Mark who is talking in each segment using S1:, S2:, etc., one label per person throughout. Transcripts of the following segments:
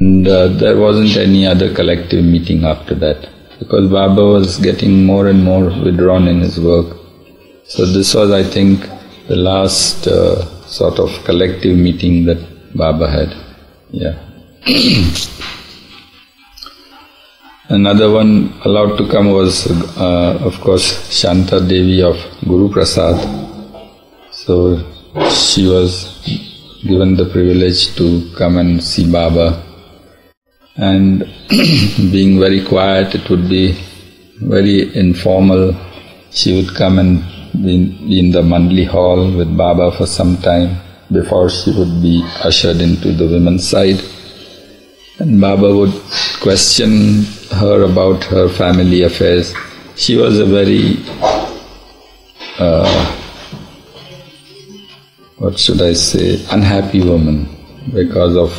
S1: And uh, there wasn't any other collective meeting after that because Baba was getting more and more withdrawn in his work. So this was, I think, the last uh, sort of collective meeting that Baba had. Yeah. Another one allowed to come was, uh, of course, Shanta Devi of Guru Prasad. So she was given the privilege to come and see Baba and being very quiet, it would be very informal. She would come and be in the Mandli hall with Baba for some time before she would be ushered into the women's side. And Baba would question her about her family affairs. She was a very, uh, what should I say, unhappy woman because of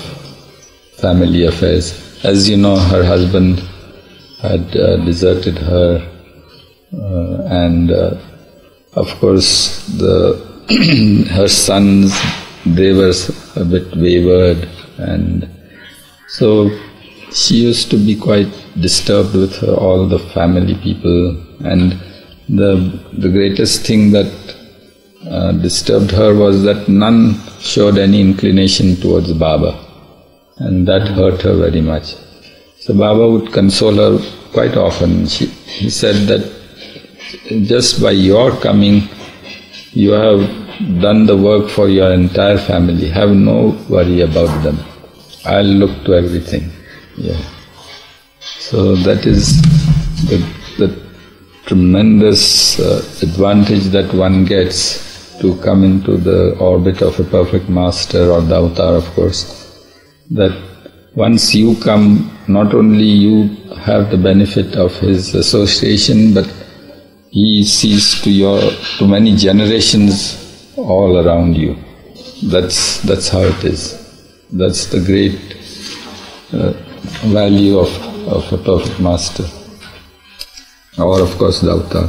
S1: family affairs. As you know, her husband had uh, deserted her, uh, and uh, of course, the her sons they were a bit wayward, and so she used to be quite disturbed with her, all the family people, and the the greatest thing that uh, disturbed her was that none showed any inclination towards Baba and that hurt her very much. So Baba would console her quite often. She, he said that just by your coming, you have done the work for your entire family. Have no worry about them. I'll look to everything. Yeah. So that is the, the tremendous uh, advantage that one gets to come into the orbit of a perfect master or the avatar, of course that once you come, not only you have the benefit of his association, but he sees to your to many generations all around you. That's that's how it is. That's the great uh, value of, of a perfect master. Or of course the avatar.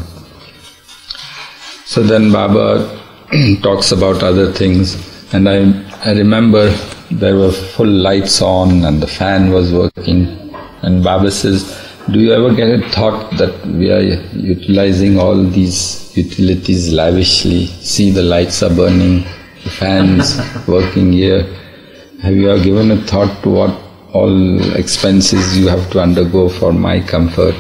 S1: So then Baba talks about other things and I I remember there were full lights on and the fan was working. And Baba says, Do you ever get a thought that we are utilizing all these utilities lavishly? See, the lights are burning, the fans working here. Have you ever given a thought to what all expenses you have to undergo for my comfort?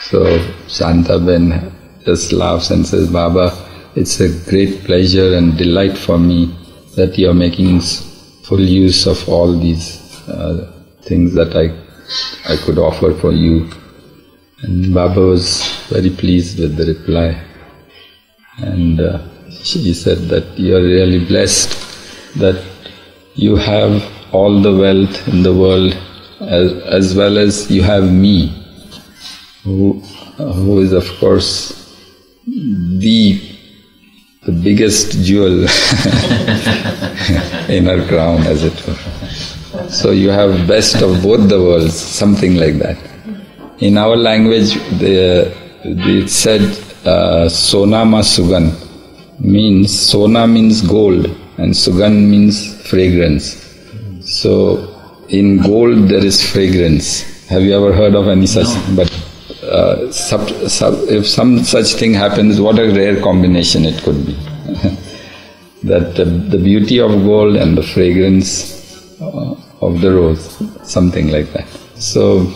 S1: So Shanta Ben just laughs and says, Baba, it's a great pleasure and delight for me that you are making full use of all these uh, things that I, I could offer for you. And Baba was very pleased with the reply. And uh, she said that you are really blessed that you have all the wealth in the world as, as well as you have me, who, who is of course the the biggest jewel in her crown, as it were. So you have best of both the worlds, something like that. In our language, the, it said uh, Sonama Sugan means Sona means gold and Sugan means fragrance. So in gold there is fragrance. Have you ever heard of any such?
S2: No.
S1: But sub, sub, if some such thing happens, what a rare combination it could be. that the, the, beauty of gold and the fragrance uh, of the rose, something like that. So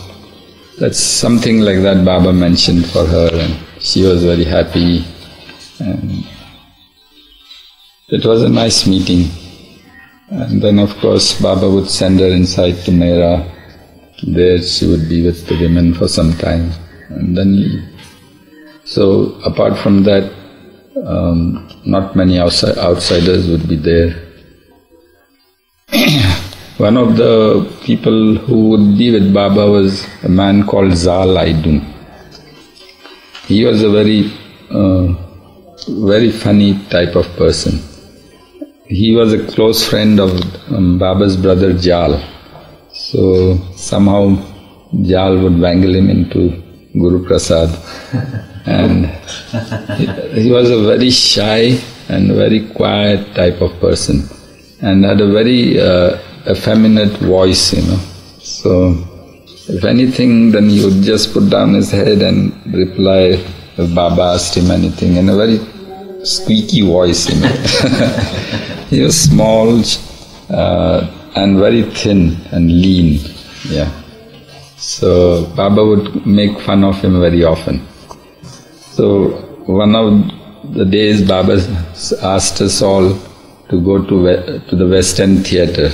S1: that's something like that Baba mentioned for her, and she was very happy. And it was a nice meeting. And then, of course, Baba would send her inside to Mehera. There she would be with the women for some time. And then, so apart from that, um, not many outside, outsiders would be there. One of the people who would be with Baba was a man called Zal Aidun. He was a very, uh, very funny type of person. He was a close friend of um, Baba's brother Jal. So somehow Jal would wangle him into Guru Prasad. and he, was a very shy and very quiet type of person and had a very uh, effeminate voice, you know. So, if anything, then he would just put down his head and reply if Baba asked him anything in a very squeaky voice, you know. he was small uh, and very thin and lean, yeah. So Baba would make fun of him very often. So one of the days Baba asked us all to go to, to the West End Theatre.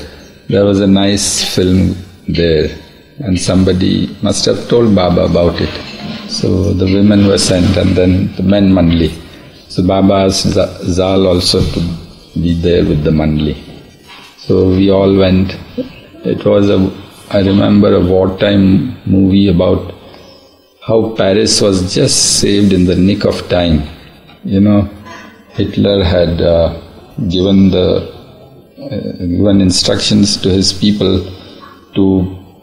S1: There was a nice film there and somebody must have told Baba about it. So the women were sent and then the men mandli. So Baba asked Zal also to be there with the mandli. So we all went. It was a, I remember a wartime movie about how Paris was just saved in the nick of time. You know, Hitler had uh, given the uh, given instructions to his people to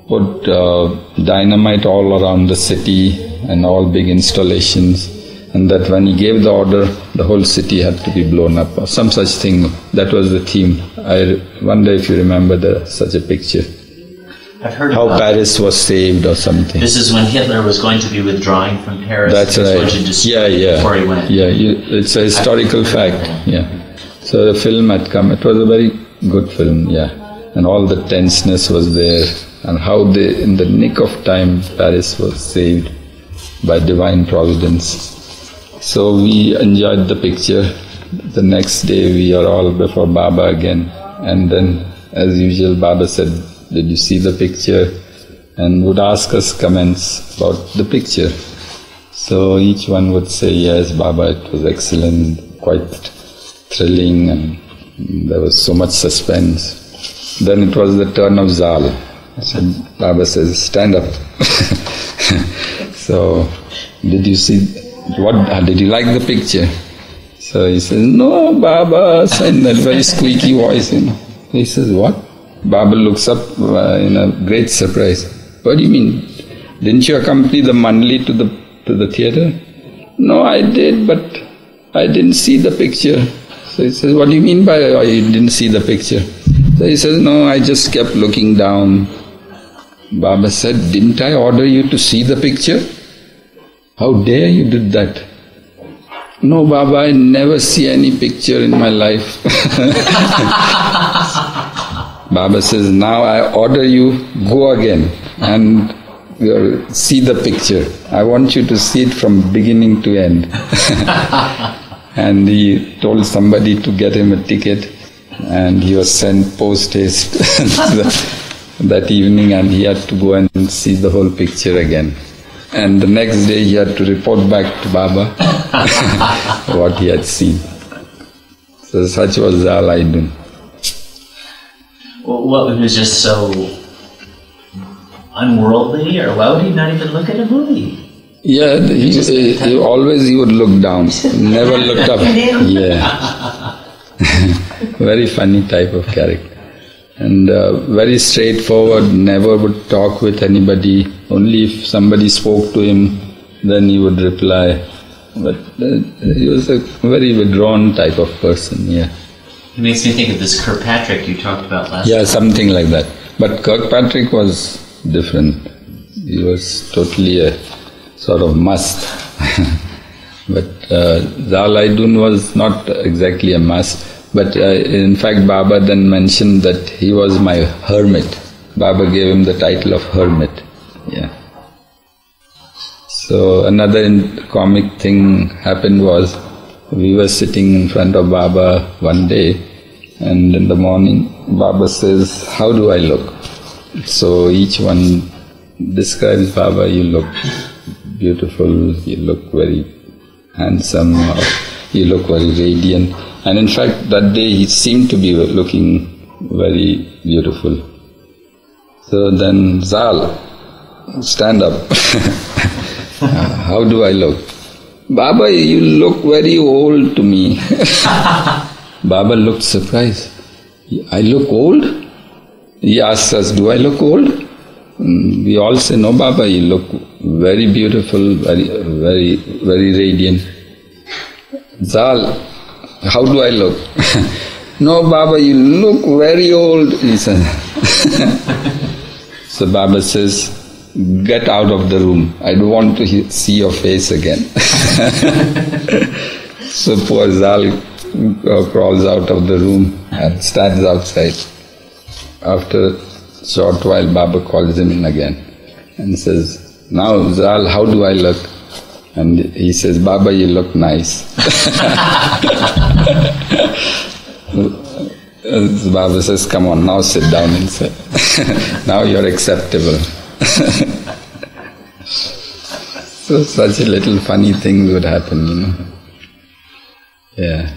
S1: put uh, dynamite all around the city and all big installations and that when he gave the order the whole city had to be blown up or some such thing. That was the theme. I wonder if you remember the, such a picture
S2: I've heard
S1: how paris was saved or something.
S2: This is when hitler was going to be withdrawing from paris.
S1: That's right. yeah yeah.
S2: before he went.
S1: Yeah you, it's a historical fact. Yeah. So the film had come. It was a very good film yeah. And all the tenseness was there. And how they, in the nick of time, Paris was saved by divine providence. So we enjoyed the picture. The next day we are all before Baba again, and then, as usual, Baba said, "Did you see the picture?" and would ask us comments about the picture. So each one would say, "Yes, Baba, it was excellent, quite thrilling, and there was so much suspense." Then it was the turn of Zal. So Baba says, stand up. so, did you see, what, uh, did you like the picture? So he says, no, Baba, in that very squeaky voice. You know. He says, what? Baba looks up uh, in a great surprise. What do you mean? Didn't you accompany the mandli to the, to the theatre? No, I did, but I didn't see the picture. So he says, what do you mean by oh, you didn't see the picture? So he says, no, I just kept looking down. Baba said, didn't I order you to see the picture? How dare you did that? No, Baba, I never see any picture in my life. Baba says, now I order you, go again and uh, see the picture. I want you to see it from beginning to end. and he told somebody to get him a ticket and he was sent post haste that evening and he had to go and see the whole picture again. And the next day he had to report back to Baba what he had seen. So such was Zal Aidun.
S2: Well, what was just so unworldly, or why would he not even look at a movie?
S1: Yeah, he, he, he always he would look down, never looked up. Yeah, very funny type of character and uh, very straightforward, never would talk with anybody. Only if somebody spoke to him, then he would reply. But uh, he was a very withdrawn type of person, yeah.
S2: It makes me think of this Kirkpatrick you talked about last
S1: Yeah, time. something like that. But Kirkpatrick was different. He was totally a sort of must. but uh, Zal Aidun was not exactly a must but uh, in fact, Baba then mentioned that he was my hermit. Baba gave him the title of hermit. Yeah. So another comic thing happened was we were sitting in front of Baba one day, and in the morning, Baba says, "How do I look?" So each one describes Baba. You look beautiful. You look very handsome. you look very radiant. And in fact, that day he seemed to be looking very beautiful. So then, Zal, stand up. How do I look? Baba, you look very old to me. Baba looked surprised. I look old? He asked us, Do I look old? Mm, we all say, No, Baba, you look very beautiful, very, very, very radiant. Zal, how do I look? No, Baba, you look very old, he said. so Baba says, Get out of the room. I don't want to see your face again. so poor Zal uh, crawls out of the room and stands outside. After a short while, Baba calls him in again and says, Now, Zal, how do I look? And he says, Baba, you look nice. Baba says, Come on, now sit down and say, Now you're acceptable. so, such a little funny thing would happen, you know. Yeah.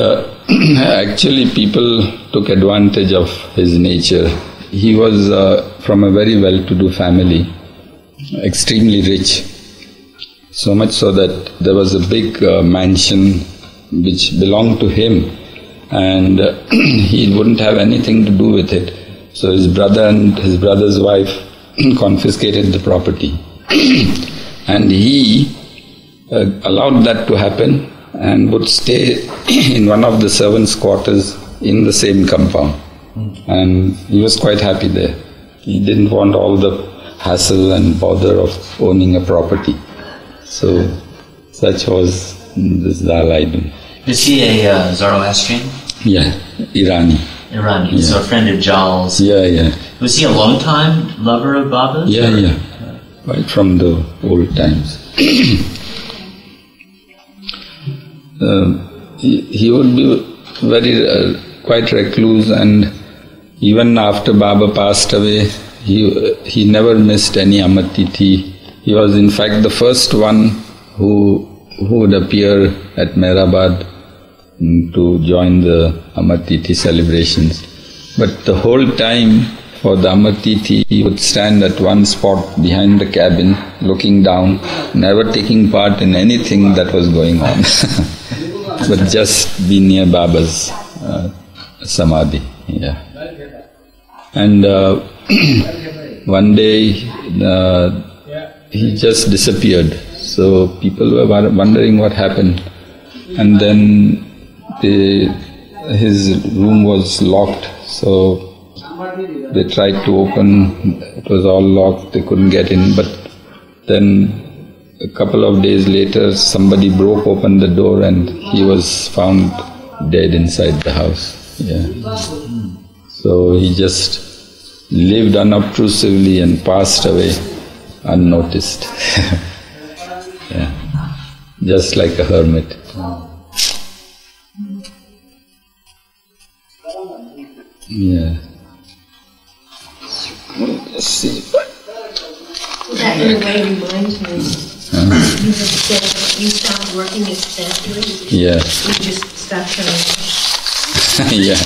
S1: Uh, actually, people took advantage of his nature. He was uh, from a very well to do family, extremely rich. So much so that there was a big uh, mansion which belonged to him, and he wouldn't have anything to do with it. So his brother and his brother's wife confiscated the property. and he uh, allowed that to happen and would stay in one of the servants' quarters in the same compound. And he was quite happy there. He didn't want all the hassle and bother of owning a property. So, such was this Dalai Lama.
S2: Is he a uh, Zoroastrian?
S1: Yeah, Irani.
S2: Iranian, yeah. so a friend of Jal's.
S1: Yeah, yeah.
S2: Was he a long time lover of Baba's?
S1: Yeah, or? yeah. Right from the old times. uh, he, he would be very uh, quite recluse and even after Baba passed away, he, he never missed any Amartithi. He was in fact the first one who, who would appear at Meherabad to join the Amartithi celebrations. But the whole time for the Amartithi, he would stand at one spot behind the cabin, looking down, never taking part in anything that was going on, but just be near Baba's uh, samadhi. Yeah. And uh, one day uh, he just disappeared. So people were wondering what happened. And then the, his room was locked, so they tried to open, it was all locked, they couldn't get in. But then a couple of days later, somebody broke open the door and he was found dead inside the house. Yeah. So he just lived unobtrusively and passed away unnoticed. yeah. Just like a hermit. Yeah. Let's see.
S3: That a way reminds me, you had said you stopped working at factory.
S1: Yeah.
S3: You just stopped trying.
S1: yeah.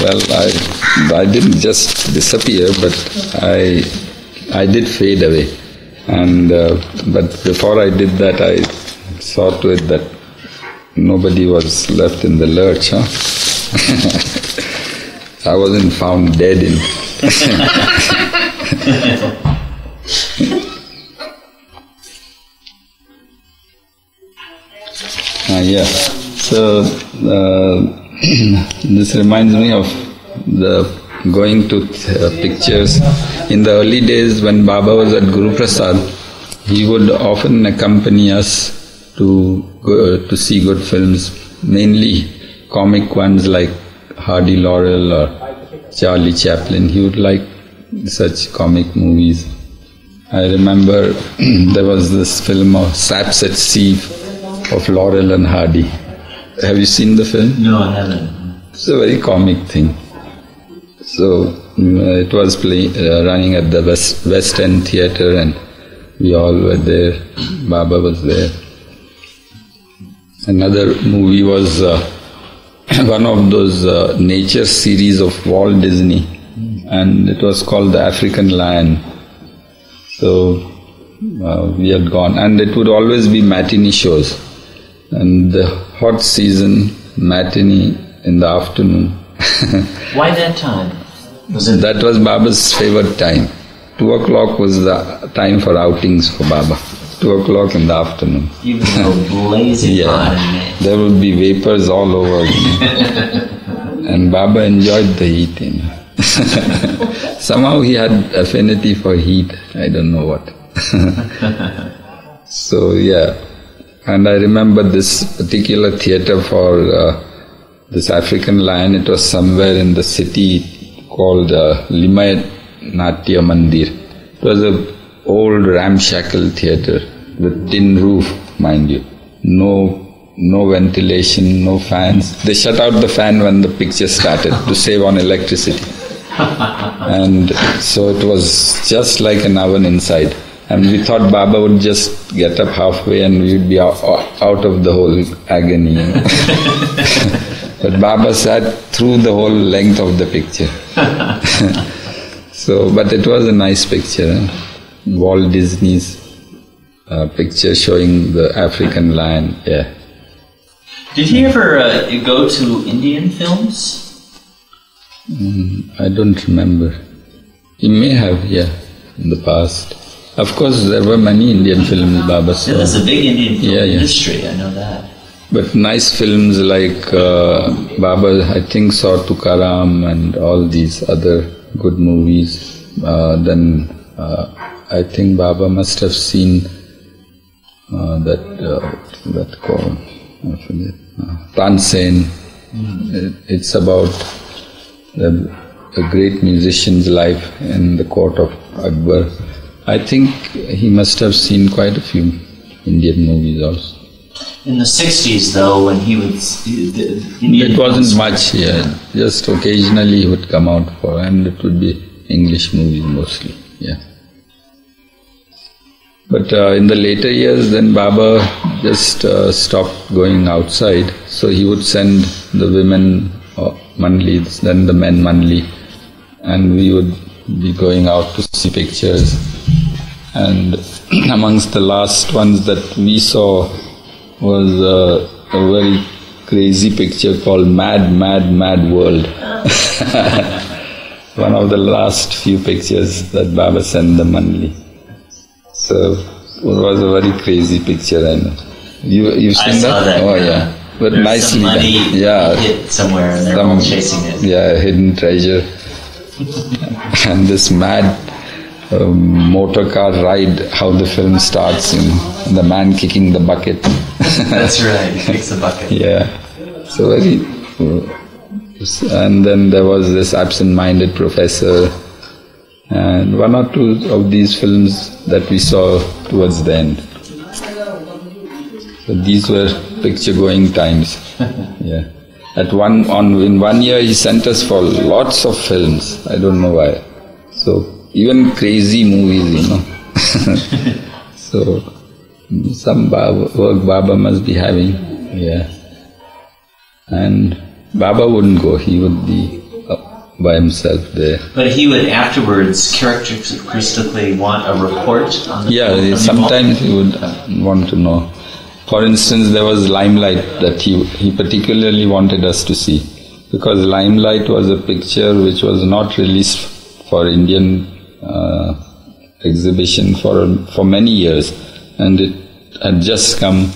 S1: well, I, I didn't just disappear, but I, I did fade away. And, uh, but before I did that, I saw to it that nobody was left in the lurch, huh? I wasn't found dead in. ah, yeah. So uh, this reminds me of the going to uh, pictures. In the early days when Baba was at Guru Prasad, he would often accompany us to go, to see good films, mainly comic ones like Hardy Laurel or Charlie Chaplin. He would like such comic movies. I remember there was this film of Saps at Sea of Laurel and Hardy. Have you seen the film?
S2: No, I haven't.
S1: It's a very comic thing. So uh, it was play, uh, running at the West, West End Theatre and we all were there. Baba was there. Another movie was uh, one of those uh, nature series of Walt Disney, and it was called The African Lion. So uh, we had gone, and it would always be matinee shows, and the hot season matinee in the afternoon.
S2: Why that time?
S1: Was it that was Baba's favorite time. Two o'clock was the time for outings for Baba. two o'clock in the afternoon.
S2: Even though blazing
S1: Yeah.
S2: hot.
S1: There would be vapors all over. You know. and Baba enjoyed the heat. You know. Somehow he had affinity for heat. I don't know what. so yeah, and I remember this particular theater for uh, this African Lion. It was somewhere in the city called uh, Limay Natya Mandir. It was a old ramshackle theater with tin roof, mind you. No no ventilation, no fans. They shut out the fan when the picture started to save on electricity. and so it was just like an oven inside. And we thought Baba would just get up halfway and we'd be out, of the whole agony. but Baba sat through the whole length of the picture. so, but it was a nice picture. Huh? Walt Disney's uh, picture showing the African lion. Yeah.
S2: Did he ever uh, go to Indian films?
S1: I don't remember. He may have, yeah, in the past. Of course, there were many Indian films Baba
S2: Yeah, there's a big Indian film
S1: Yeah, yeah.
S2: industry, I know that.
S1: But nice films like uh, Baba, I think, saw Tukaram and all these other good movies. Uh, then uh, I think Baba must have seen uh, that, uh, that called? I forget. Uh, Tansen. It, it's about the, a great musician's life in the court of Akbar. I think he must have seen quite a few Indian movies also.
S2: In the 60s, though, when he would. s- The Indian
S1: It wasn't much, yeah. Just occasionally he would come out for, and it would be English movies mostly, yeah. But uh, in the later years, then Baba just uh, stopped going outside. So he would send the women uh, manlis, then the men manli, and we would be going out to see pictures. And amongst the last ones that we saw was uh, a very crazy picture called Mad, Mad, Mad World. One of the last few pictures that Baba sent the Manli. So it was a very crazy picture, I know. You, you've
S2: I
S1: seen
S2: saw that.
S1: Oh, yeah. But
S2: There's
S1: nicely done. Yeah.
S2: Hit somewhere and they're
S1: Some-
S2: all chasing it.
S1: Yeah, hidden treasure. and this mad um, motor car ride, how the film starts, you know, the man kicking the bucket.
S2: That's right, he kicks the bucket.
S1: yeah. So very. uh, and then there was this absent-minded professor, and one or two of these films that we saw towards the end. So these were picture-going times. yeah. At one on in one year he sent us for lots of films. I don't know why. So even crazy movies, you know. so some Baba, work Baba must be having. Yeah. And Baba wouldn't go. He would be by himself there.
S2: But he would afterwards characteristically want a report on the
S1: Yeah,
S2: film from you all?
S1: sometimes he would want to know. For instance, there was Limelight that he, he particularly wanted us to see because Limelight was a picture which was not released for Indian uh, exhibition for for many years, and it had just come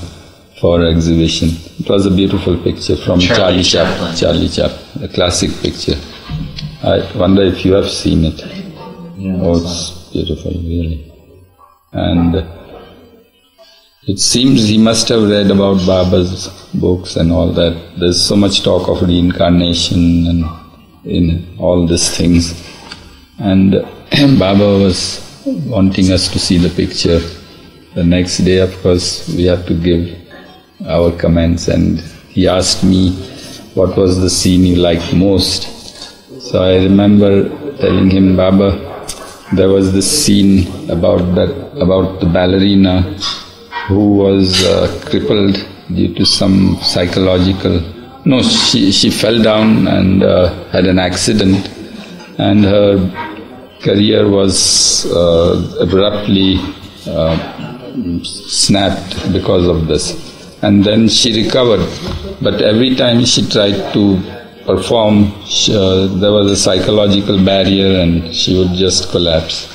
S1: for exhibition. It was a beautiful picture from
S2: Charlie
S1: Charlie. Chaplin. Charlie Chaplin, a classic picture. I wonder if you have seen it. Oh, it's beautiful, really. And it seems he must have read about Baba's books and all that. There's so much talk of reincarnation and in all these things. And Baba was wanting us to see the picture. The next day, of course, we have to give our comments, and he asked me what was the scene you liked most. So I remember telling him, Baba, there was this scene about that about the ballerina who was uh, crippled due to some psychological. No, she she fell down and uh, had an accident, and her career was uh, abruptly uh, snapped because of this. And then she recovered, but every time she tried to perform, uh, there was a psychological barrier and she would just collapse.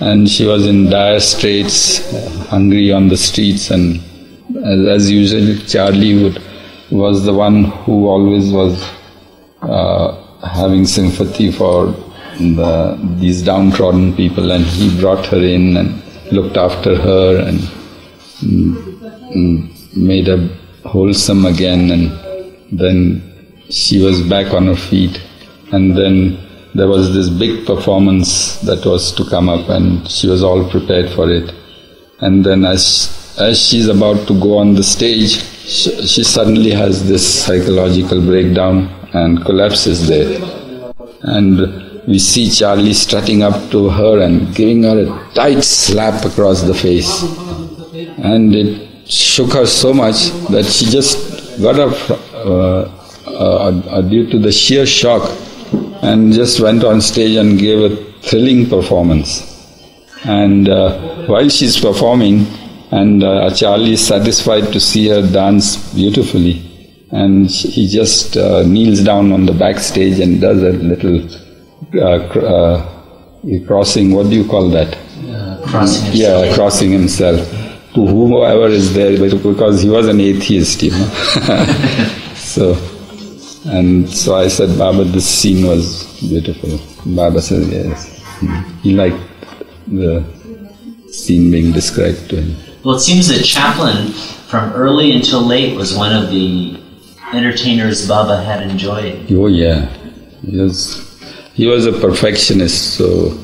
S1: and she was in dire straits, hungry on the streets, and as, as usual, Charlie would, was the one who always was uh, having sympathy for the, these downtrodden people, and he brought her in and looked after her and mm, mm, made her wholesome again, and then she was back on her feet, and then there was this big performance that was to come up, and she was all prepared for it. And then, as as she's about to go on the stage, she, she suddenly has this psychological breakdown and collapses there. And we see Charlie strutting up to her and giving her a tight slap across the face. And it shook her so much that she just got up uh, uh, uh, due to the sheer shock and just went on stage and gave a thrilling performance. And uh, while she's performing, and uh, Charlie is satisfied to see her dance beautifully, and he just uh, kneels down on the backstage and does a little uh, cr- uh, crossing. What do you call that?
S2: Crossing himself.
S1: Yeah, crossing himself to whoever is there, because he was an atheist, you know. so, and so I said, Baba, this scene was beautiful. Baba said, yes. He liked the scene being described to him.
S2: Well, it seems that Chaplin, from early until late, was one of the entertainers Baba had enjoyed.
S1: Oh yeah, he was he was a perfectionist, so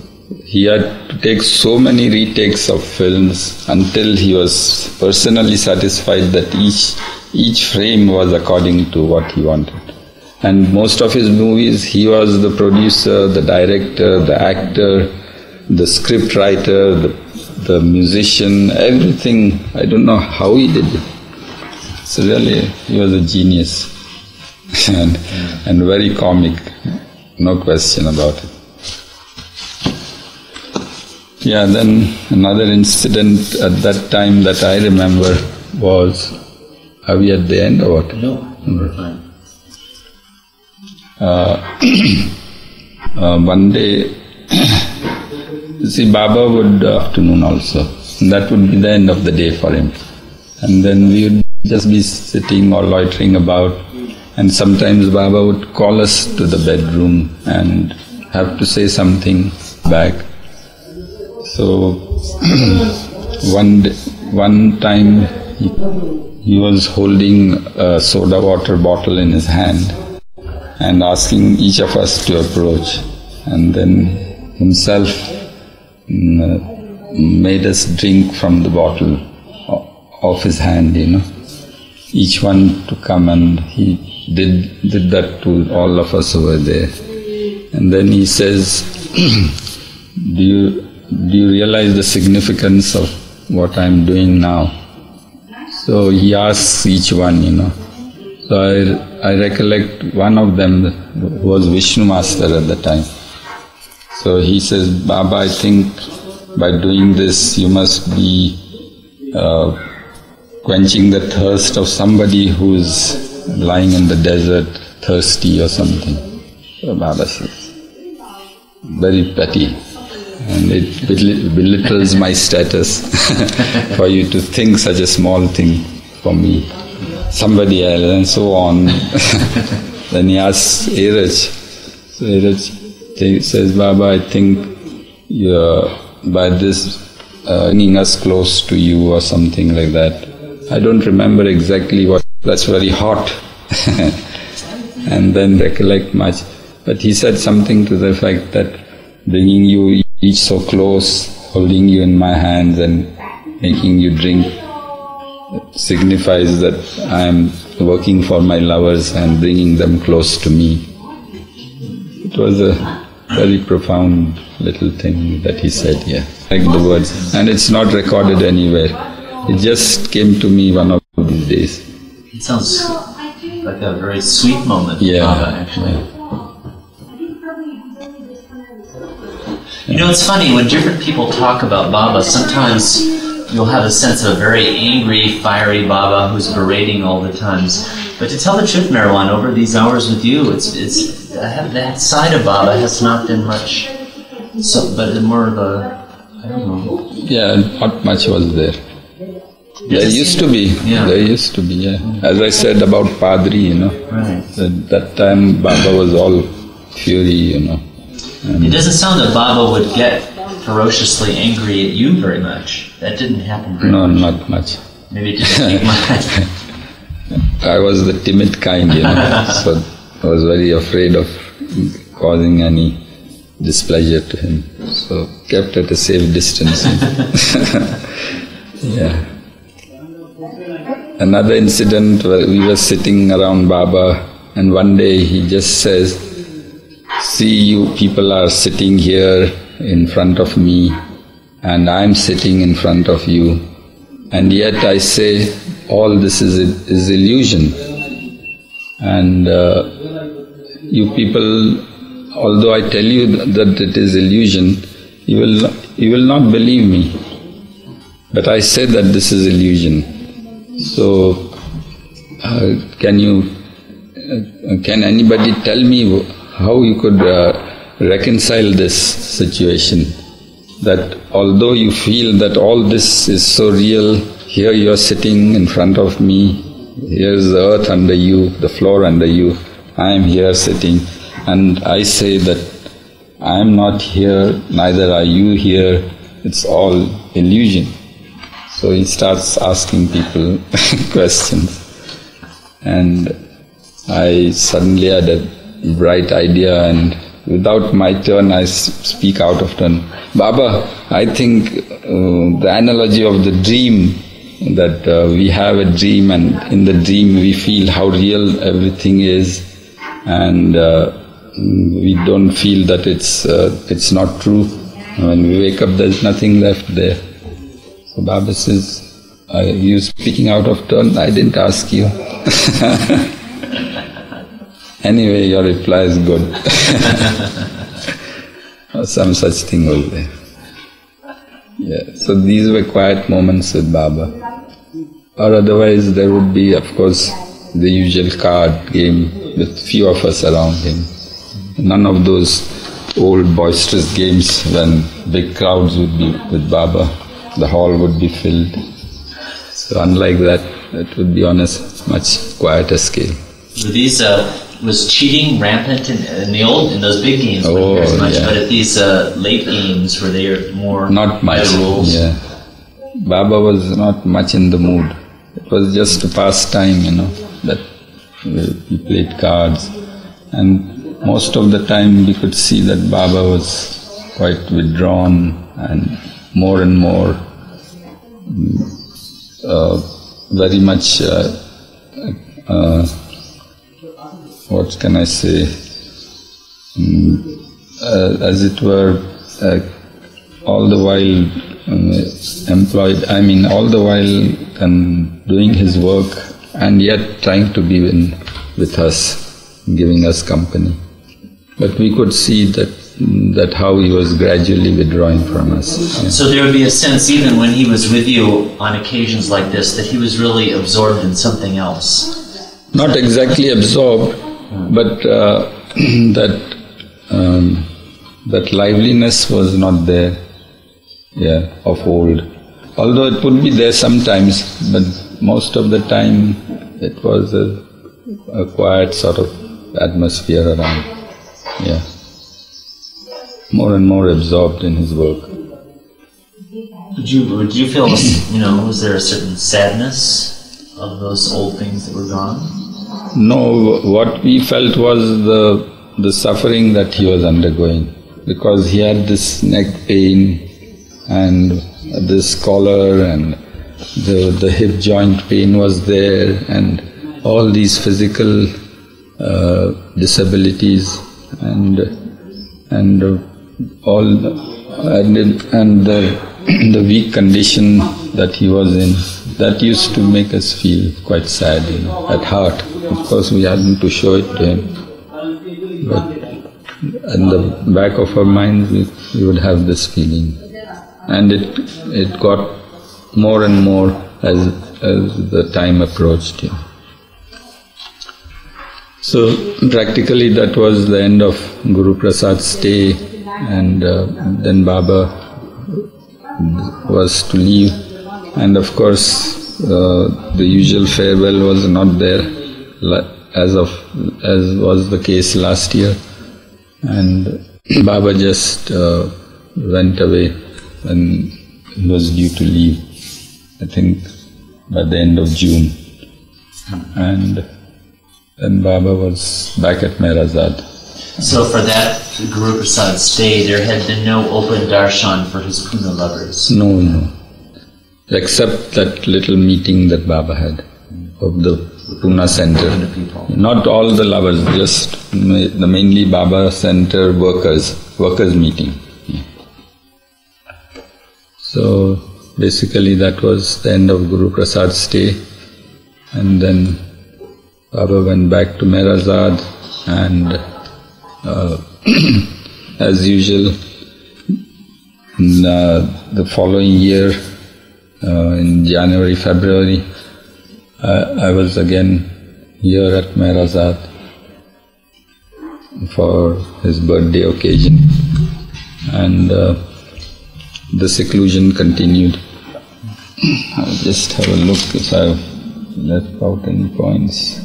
S1: he had to take so many retakes of films until he was personally satisfied that each each frame was according to what he wanted. And most of his movies, he was the producer, the director, the actor, the script writer, the the musician, everything. I don't know how he did it. So really, he was a genius and, and very comic, no question about it. Yeah, then another incident at that time that I remember was, are we at the end or what?
S2: No.
S1: Uh, uh, one day, see, Baba would uh, afternoon also. That would be the end of the day for him. And then we would just be sitting or loitering about. And sometimes Baba would call us to the bedroom and have to say something back. So one day, one time he, he was holding a soda water bottle in his hand and asking each of us to approach. And then himself mm, uh, made us drink from the bottle of his hand, you know. Each one to come and he did, did that to all of us over there. And then he says, do you, do you realize the significance of what I'm doing now? So he asks each one, you know. So I, I recollect one of them was Vishnu Master at the time. So he says, Baba, I think by doing this you must be uh, quenching the thirst of somebody who's lying in the desert, thirsty or something. So Baba says, very petty. And it belittles my status for you to think such a small thing for me somebody else and so on. then he asks Eruch. So Eruch th- says, Baba, I think you're by this uh, bringing us close to you or something like that. I don't remember exactly what, that's very hot. and then recollect much. But he said something to the effect that bringing you each so close, holding you in my hands and making you drink signifies that I am working for my lovers and bringing them close to me. It was a very profound little thing that he said, yeah. Like the words. And it's not recorded anywhere. It just came to me one of these days.
S2: It sounds like a very sweet moment
S1: Yeah.
S2: Baba, actually. You know, it's funny, when different people talk about Baba, sometimes you'll have a sense of a very angry, fiery Baba who's berating all the times. But to tell the truth, Meherwan, over these hours with you, it's, it's that side of Baba has not been much, so, but more of a, I don't know.
S1: Yeah, not much was there. There used to be.
S2: Yeah.
S1: There used to be, yeah. As I said about Padri, you know.
S2: Right.
S1: At that time, Baba was all fury, you know.
S2: It doesn't sound that Baba would get ferociously angry at you very much. That didn't happen very
S1: No,
S2: much.
S1: not much.
S2: Maybe it didn't much.
S1: I was the timid kind, you know. so I was very afraid of causing any displeasure to him. So kept at a safe distance. yeah. Another incident where we were sitting around Baba, and one day he just says, See, you people are sitting here in front of me, and I'm sitting in front of you, and yet I say, all this is, is illusion. And uh, you people, although I tell you that it is illusion, you will, you will not believe me. But I say that this is illusion. So, uh, can you, uh, can anybody tell me how you could uh, reconcile this situation? That although you feel that all this is so real, here you are sitting in front of me, here's the earth under you, the floor under you, I am here sitting, and I say that I am not here, neither are you here, it's all illusion. So he starts asking people questions. And I suddenly had a bright idea, and without my turn, I speak out of turn. Baba, I think uh, the analogy of the dream that uh, we have a dream, and in the dream we feel how real everything is, and uh, we don't feel that it's uh, it's not true. When we wake up, there's nothing left there. So Baba says, you speaking out of turn? I didn't ask you. anyway, your reply is good. Some such thing was there. Yeah, so these were quiet moments with Baba. Or otherwise, there would be, of course, the usual card game with few of us around him. None of those old boisterous games when big crowds would be with Baba the hall would be filled. So unlike that, it would be on a much quieter scale.
S2: These uh, was cheating rampant in, in the old in those big games? weren't as
S1: Oh,
S2: much,
S1: yeah.
S2: but at these uh, late games where they are more
S1: Not much.
S2: rules?
S1: Yeah. Baba was not much in the mood. It was just a pastime, you know, that we played cards. And most of the time we could see that Baba was quite withdrawn and more and more mm, uh, very much uh, uh, what can I say mm, uh, as it were uh, all the while uh, employed I mean all the while um, doing his work and yet trying to be in, with us giving us company but we could see that that how he was gradually withdrawing from us yeah.
S2: So there would be a sense, even when he was with you on occasions like this, that he was really absorbed in something else.
S1: not exactly absorbed, but uh, that um, that liveliness was not there, yeah, of old. Although it would be there sometimes, but most of the time it was a, a quiet sort of atmosphere around, yeah. More and more absorbed in his work.
S2: Did you did you feel you know was there a certain sadness of those old things that were gone?
S1: No, what we felt was the the suffering that he was undergoing. Because he had this neck pain and this collar and the the hip joint pain was there and all these physical uh, disabilities and and all and and the the weak condition that he was in that used to make us feel quite sad you know, at heart. Of course, we hadn't to show it to him, but in the back of our minds, we, we would have this feeling, and it it got more and more as as the time approached. So practically, that was the end of Guru Prasad's stay, and uh, then Baba was to leave, and of course, uh, the usual farewell was not there, as of as was the case last year, and Baba just uh, went away and was due to leave. I think by the end of June, and then Baba was back at Meherazad.
S2: So for that Guru Prasad's stay, there had been no open darshan for his Pune lovers?
S1: No, no. Except that little meeting that Baba had of the Pune center. Not all the lovers, just the mainly Baba center workers, workers meeting. So basically that was the end of Guru Prasad's stay and then Baba went back to Meherazad and uh, as usual, in, uh, the following year, uh, in January, February, I was again here at Meherazad for his birthday occasion, and uh, the seclusion continued. I'll just have a look if I've left out any points.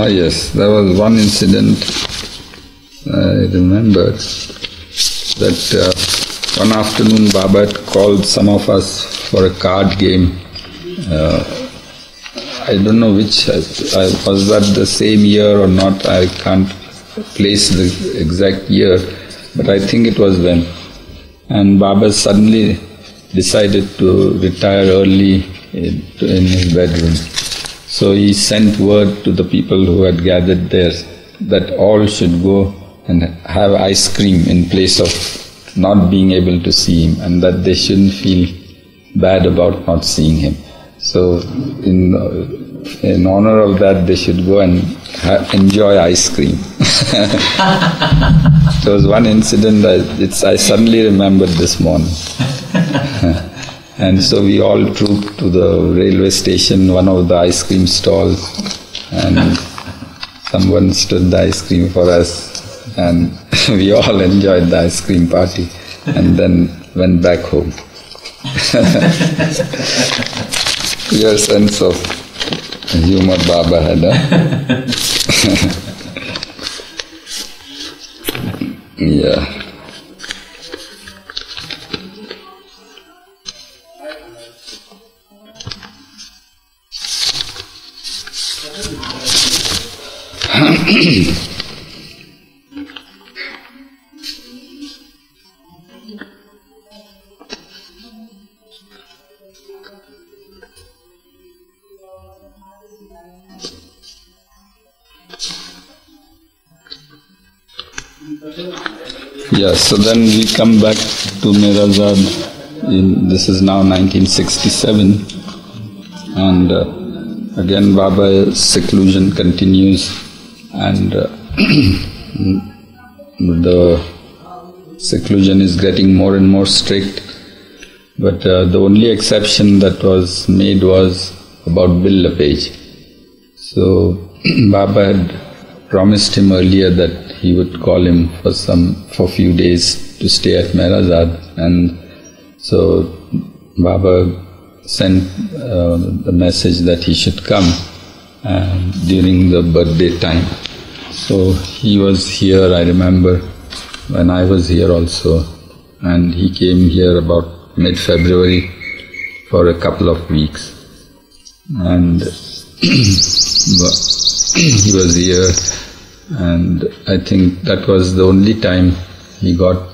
S1: Ah, yes, there was one incident I remember that uh, one afternoon Baba called some of us for a card game. Uh, I don't know which, I, was that the same year or not, I can't place the exact year, but I think it was then. And Baba suddenly decided to retire early in, in his bedroom. So he sent word to the people who had gathered there that all should go and have ice cream in place of not being able to see him and that they shouldn't feel bad about not seeing him. So in, in honor of that they should go and ha- enjoy ice cream. there was one incident I, I suddenly remembered this morning. And so we all trooped to the railway station, one of the ice cream stalls, and someone stood the ice cream for us, and we all enjoyed the ice cream party, and then went back home. Your sense of humor Baba had, huh? yeah. Yeah, so then we come back to Meherazad. In, this is now 1967, and uh, again Baba's seclusion continues, and uh, the seclusion is getting more and more strict. But uh, the only exception that was made was about Bill LePage. So Baba had promised him earlier that he would call him for some for few days to stay at Meherazad, and so Baba sent uh, the message that he should come uh, during the birthday time. So he was here. I remember when I was here also, and he came here about mid-February for a couple of weeks, and he was here and I think that was the only time he got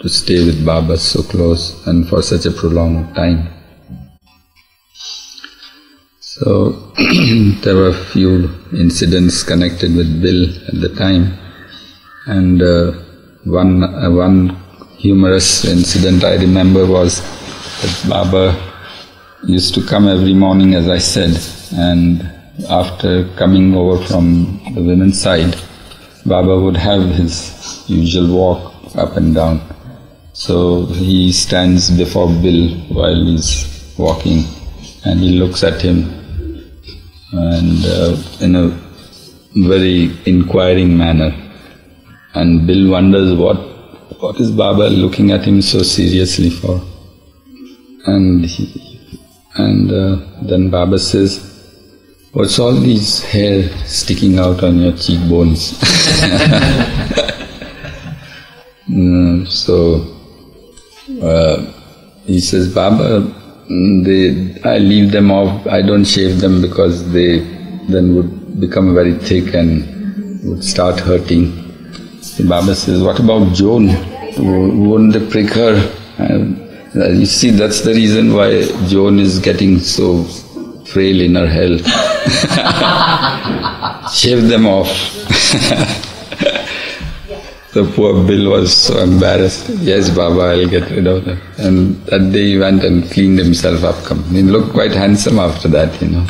S1: to stay with Baba so close and for such a prolonged time. So there were a few incidents connected with Bill at the time, and uh, one uh, one humorous incident I remember was that Baba used to come every morning, as I said, and after coming over from the women's side, Baba would have his usual walk up and down. So he stands before Bill while he's walking and he looks at him and uh, in a very inquiring manner. And Bill wonders what what is Baba looking at him so seriously for? And he, and uh, then Baba says, What's all these hair sticking out on your cheekbones? mm, so uh, he says, Baba, they, I leave them off, I don't shave them because they then would become very thick and would start hurting. Baba says, What about Joan? Wouldn't they prick her? Uh, you see, that's the reason why Joan is getting so frail in her health. Shave them off. the poor Bill was so embarrassed. Yes, Baba, I'll get rid of them. And that day he went and cleaned himself up. He looked quite handsome after that, you know.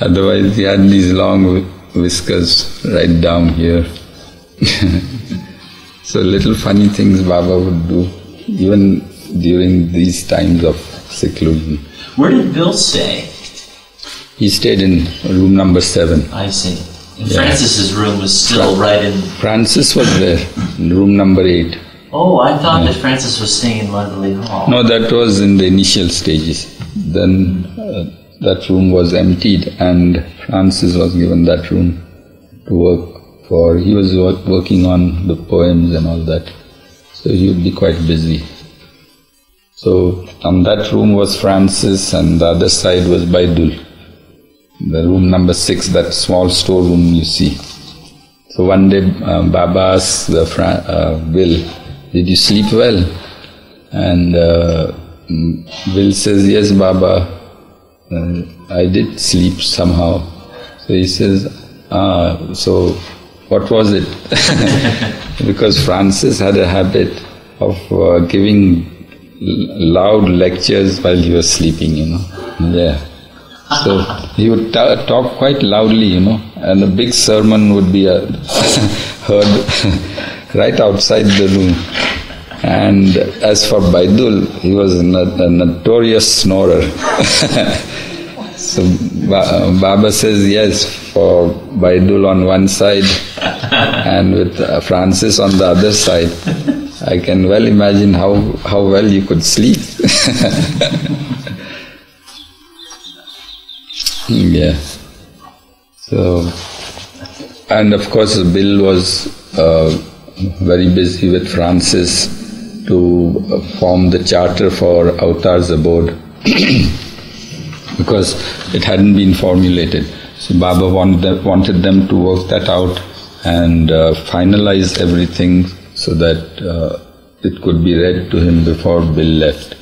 S1: Otherwise, he had these long whiskers right down here. so little funny things Baba would do, even during these times of seclusion.
S2: Where did Bill stay?
S1: He stayed in room number seven.
S2: I see. And yeah. Francis's room was still Fra- right in.
S1: Francis was there, in room number eight.
S2: Oh, I thought yeah. that Francis was staying in Ludley Hall.
S1: No, that was in the initial stages. Then uh, that room was emptied, and Francis was given that room to work for. He was work, working on the poems and all that, so he would be quite busy. So on that room was Francis, and the other side was Baidul. The room number six, that small storeroom you see. So one day uh, Baba asked the Fra- uh, Bill, "Did you sleep well?" And uh, Bill says, "Yes, Baba, I did sleep somehow." So he says, "Ah, so what was it?" because Francis had a habit of uh, giving loud lectures while he was sleeping, you know. Yeah. So he would talk quite loudly, you know, and a big sermon would be uh, heard right outside the room. And as for Baidul, he was a, a notorious snorer. so ba- Baba says yes for Baidul on one side and with uh, Francis on the other side. I can well imagine how, how well you could sleep. Yeah. So, and of course, Bill was uh, very busy with Francis to form the charter for Avatar's abode because it hadn't been formulated. So Baba wanted, wanted them to work that out and uh, finalize everything so that uh, it could be read to him before Bill left.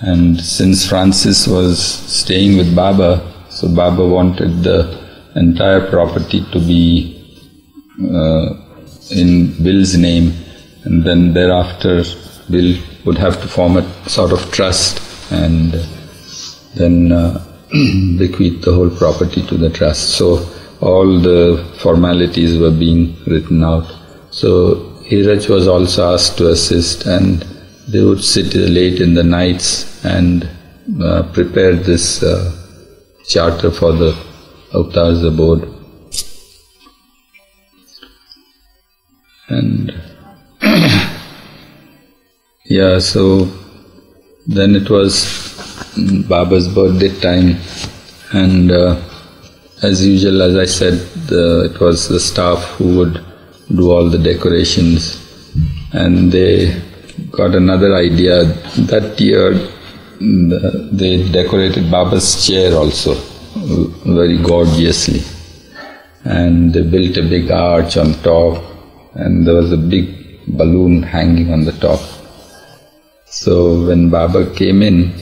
S1: And since Francis was staying with Baba, so Baba wanted the entire property to be uh, in Bill's name, and then thereafter Bill would have to form a sort of trust and then uh, bequeath the whole property to the trust. So all the formalities were being written out. So Eruch was also asked to assist and they would sit late in the nights and uh, prepare this uh, charter for the Avatar's abode. And yeah, so then it was Baba's birthday time and uh, as usual, as I said, the, it was the staff who would do all the decorations. And they got another idea. That year, they decorated Baba's chair also, very gorgeously. And they built a big arch on top, and there was a big balloon hanging on the top. So when Baba came in,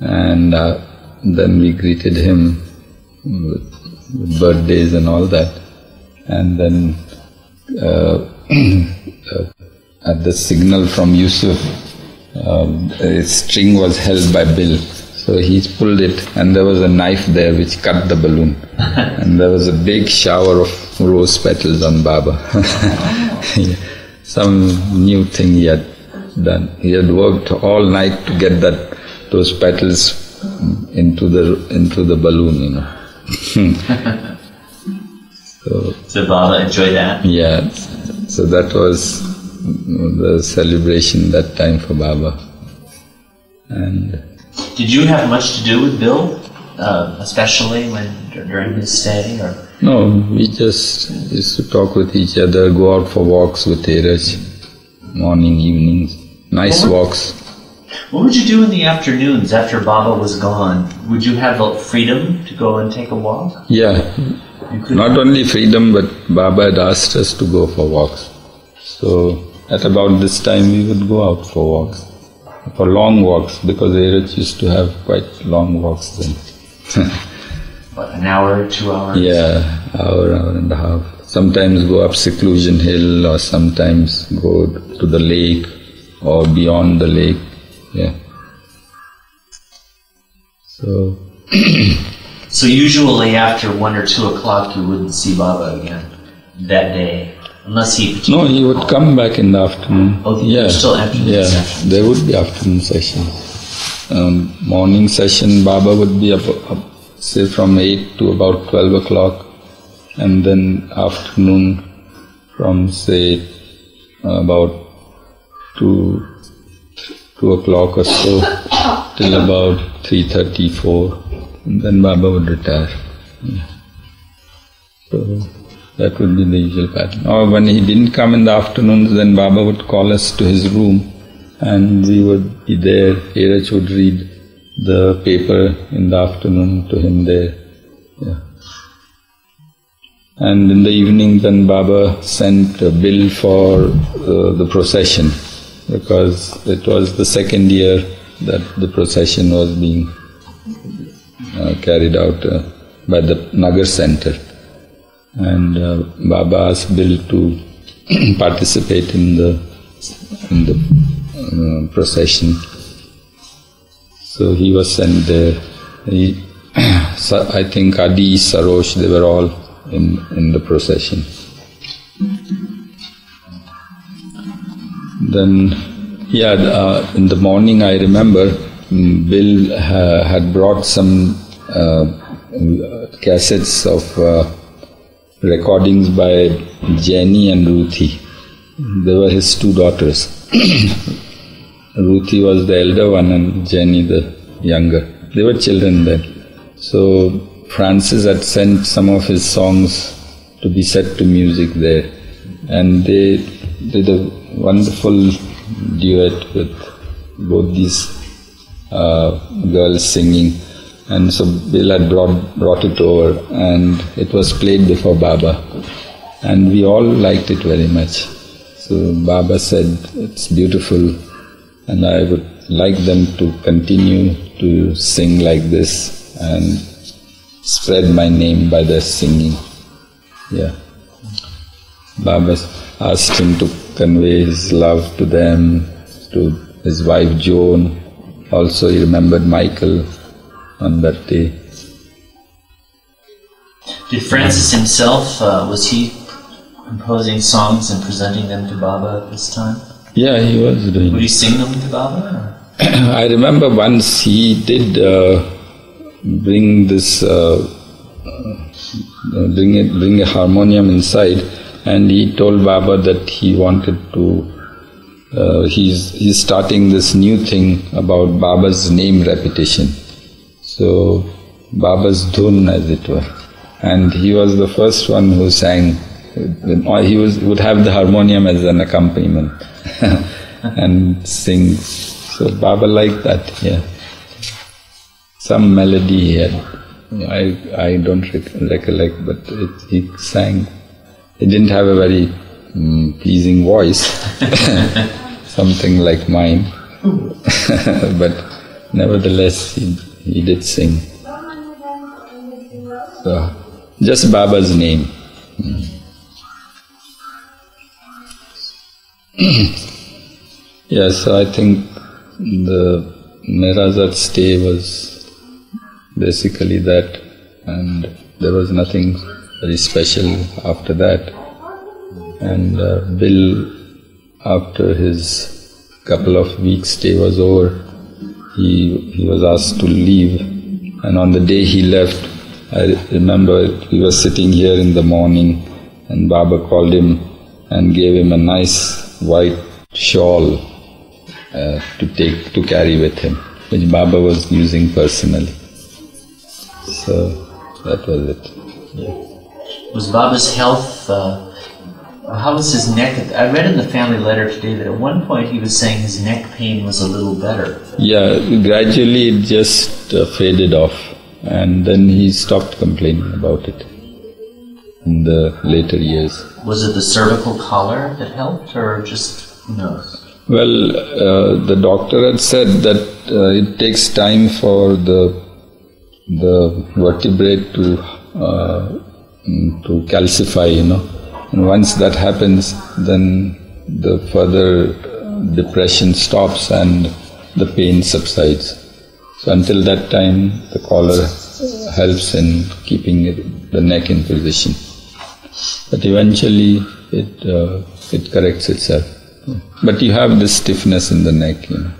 S1: and uh, then we greeted him with, birthdays and all that, and then uh, uh, at the signal from Yusuf, um, a string was held by Bill. So he pulled it, and there was a knife there which cut the balloon. and there was a big shower of rose petals on Baba. some new thing he had done. He had worked all night to get that those petals into the into the balloon, you know. so
S2: So Baba enjoyed that.
S1: yeah, so that was the celebration that time for Baba, and
S2: Did you have much to do with Bill, uh, especially when during his stay, or
S1: no, we just used to talk with each other, go out for walks with Eruch, morning, evenings, nice walks.
S2: what would you do in the afternoons after Baba was gone? Would you have the freedom to go and take a walk?
S1: Yeah, Not only freedom, but Baba had asked us to go for walks. So at about this time, we would go out for walks, for long walks, because Eruch used to have quite long walks then.
S2: what, an hour, two hours?
S1: yeah, hour, hour and a half. Sometimes go up Seclusion Hill, or sometimes go to the lake, or beyond the lake. Yeah. So
S2: So usually after one or two o'clock, you wouldn't see Baba again that day, unless he.
S1: No, he would come back in the afternoon.
S2: Oh,
S1: yeah,
S2: still afternoon
S1: yeah.
S2: sessions.
S1: There would be afternoon sessions. Um, morning session, Baba would be up, up, say from eight to about twelve o'clock, and then afternoon from say about two two o'clock or so till about three thirty four, and then Baba would retire. Yeah. So that would be the usual pattern. Or when he didn't come in the afternoons, then Baba would call us to his room and we would be there. Eruch would read the paper in the afternoon to him there. Yeah. And in the evening, then Baba sent a bill for uh, the procession because it was the second year that the procession was being uh, carried out uh, by the Nagar Center and uh, Baba asked Bill to participate in the in the uh, procession. So he was sent there. He, I think Adi, Sarosh, they were all in in the procession. Then, yeah, uh, in the morning I remember mm, Bill ha- had brought some uh, cassettes of. Recordings by Jenny and Ruthie. They were his two daughters. Ruthie was the elder one and Jenny the younger. They were children then. So Francis had sent some of his songs to be set to music there. And they did a wonderful duet with both these uh, girls singing. And so Bill had brought, brought it over and it was played before Baba. And we all liked it very much. So Baba said, It's beautiful and I would like them to continue to sing like this and spread my name by their singing. Yeah. Baba asked him to convey his love to them, to his wife Joan. Also, he remembered Michael on that day.
S2: Did Francis himself, uh, was he composing songs and presenting them to Baba at this time?
S1: Yeah, he was doing.
S2: Would he sing them to Baba?
S1: I remember once he did uh, bring this, uh, uh, bring it, bring a harmonium inside, and he told Baba that he wanted to. Uh, he's he's starting this new thing about Baba's name repetition. So Baba's dhun, as it were, and he was the first one who sang. He was would have the harmonium as an accompaniment and sing. So Baba liked that, yeah. Some melody he had. I I don't rec- recollect, but it, he sang. He didn't have a very mm, pleasing voice, something like mine, but nevertheless he he did sing. So, just Baba's name. Yes, I think the Meherazad stay was basically that, and there was nothing very special after that. And uh, Bill after his couple of weeks stay was over, he, he was asked to leave. And on the day he left, I remember we were sitting here in the morning and Baba called him and gave him a nice white shawl uh, to take to carry with him, which Baba was using personally. So that was it.
S2: Yeah. Was Baba's health? Uh, how was his neck? I read in the family letter today that at one point he was saying his neck pain was a little better.
S1: Yeah, gradually it just uh, faded off, and then he stopped complaining about it in the later years.
S2: Was it the cervical collar that helped, or just who knows?
S1: Well, uh, the doctor had said that uh, it takes time for the the vertebrae to uh, to calcify, you know. And once that happens, then the further depression stops and the pain subsides. So until that time, the collar helps in keeping the neck in position. But eventually, it uh, it corrects itself. But you have this stiffness in the neck, you know.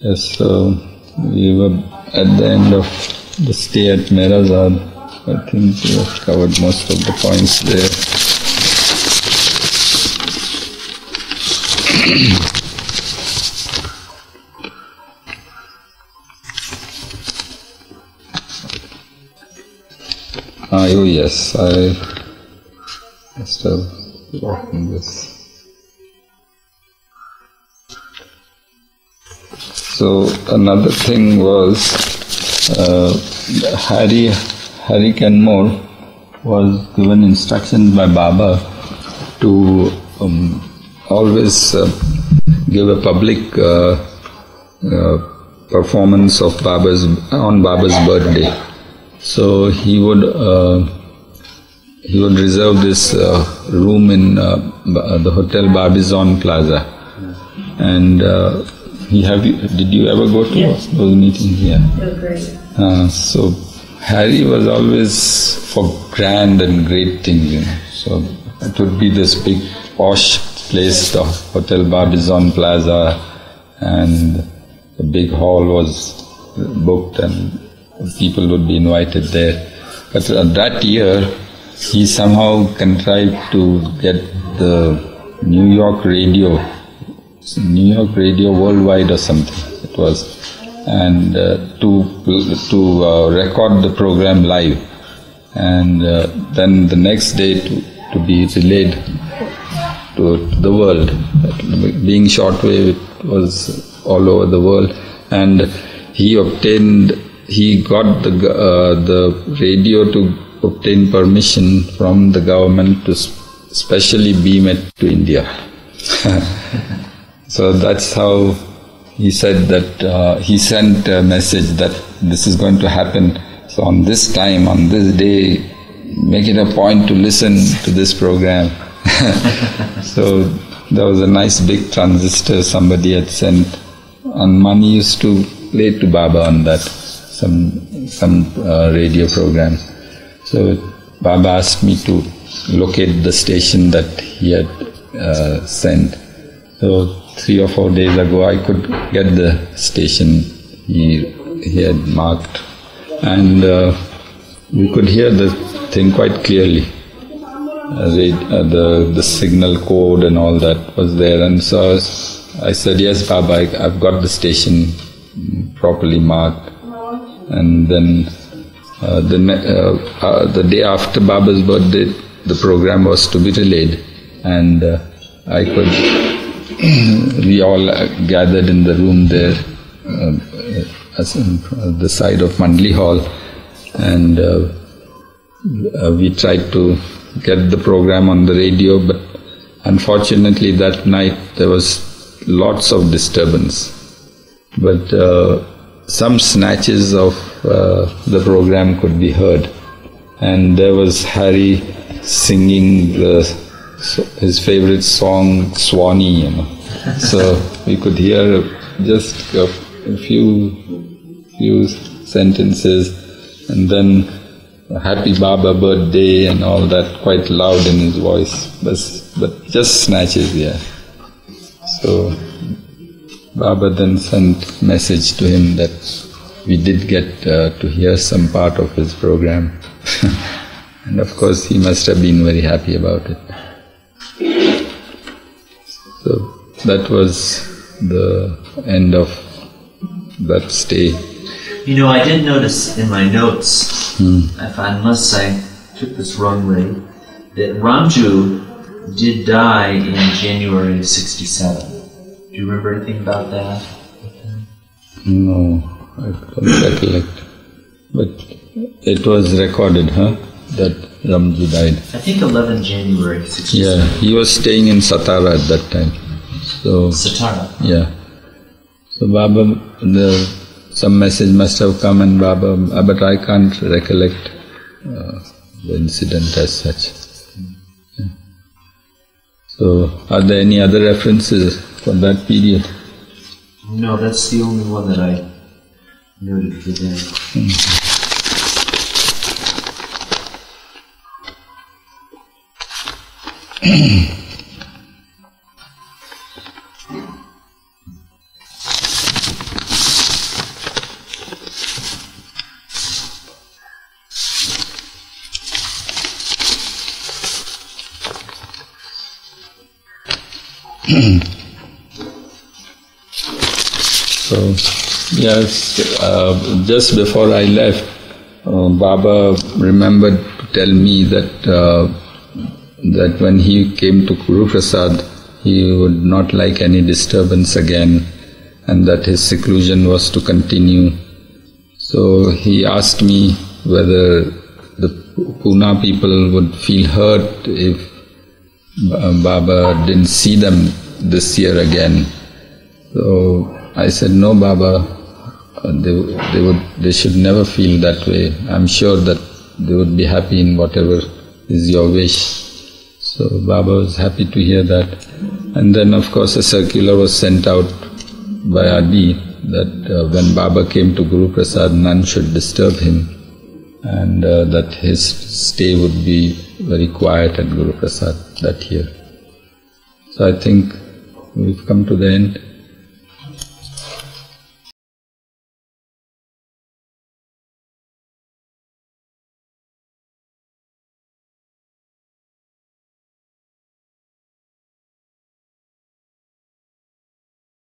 S1: Yes, so we were at the end of the stay at Meherazad. I think we have covered most of the points there. ah, oh yes, I must have forgotten this. So another thing was uh, Harry Harry Kenmore was given instructions by Baba to um, always uh, give a public uh, uh performance of Baba's on Baba's birthday. So he would uh, he would reserve this uh, room in the hotel Barbizon Plaza, and he have you, did you ever go to
S3: yes.
S1: those meetings?
S3: Yeah. Great. Uh,
S1: so Harry was always for grand and great things, you know. So it would be this big posh place, the Hotel Barbizon Plaza, and the big hall was booked and people would be invited there. But uh, that year, he somehow contrived to get the New York radio New York Radio Worldwide or something it was, and uh, to to uh, record the program live, and uh, then the next day to to be relayed to, the world. Being shortwave, it was all over the world, and he obtained he got the uh, the radio to obtain permission from the government to specially beam it to India. So that's how he said that uh, he sent a message that this is going to happen. So on this time, on this day, make it a point to listen to this program. so there was a nice big transistor somebody had sent, and Mani used to play to Baba on that, some some uh, radio program. So Baba asked me to locate the station that he had uh, sent. So three or four days ago, I could get the station he, he had marked, and uh, we could hear the thing quite clearly. Uh, the, uh, the the signal code and all that was there, and so I said, "Yes, Baba, I, have got the station properly marked." And then uh, the uh, uh, the day after Baba's birthday, the program was to be relayed, and I could we all gathered in the room there, uh, uh, the side of Mandali Hall, and uh, we tried to get the program on the radio, but unfortunately that night there was lots of disturbance. But uh, some snatches of uh, the program could be heard, and there was Harry singing the his favorite song Swanee, you know. so we could hear just a, few few sentences, and then happy Baba birthday and all that quite loud in his voice, but, but just snatches, yeah. So Baba then sent message to him that we did get uh, to hear some part of his program. and of course he must have been very happy about it. That was the end of that stay.
S2: You know, I did notice in my notes, hmm. if unless I took this wrongly, that Ramju did die in January of 67. Do you remember anything about that?
S1: No, I don't recollect. But it was recorded, huh? That Ramju died.
S2: I think 11 January 67.
S1: Yeah, he was staying in Satara at that time. So,
S2: Satara.
S1: yeah. So Baba, the, some message must have come and Baba, but I can't recollect uh, the incident as such. Yeah. So, are there any other references for that period?
S2: No, that's the only one that I noted today.
S1: So, yes, uh, just before I left, uh, Baba remembered to tell me that uh, that when he came to Guru Prasad, he would not like any disturbance again, and that his seclusion was to continue. So he asked me whether the Pune people would feel hurt if uh, Baba didn't see them this year again. So I said, no, Baba, they, they would, they should never feel that way. I'm sure that they would be happy in whatever is your wish. So Baba was happy to hear that. And then, of course, a circular was sent out by Adi that uh, when Baba came to Guru Prasad, none should disturb him, and uh, that his stay would be very quiet at Guru Prasad that year. So I think we've come to the end.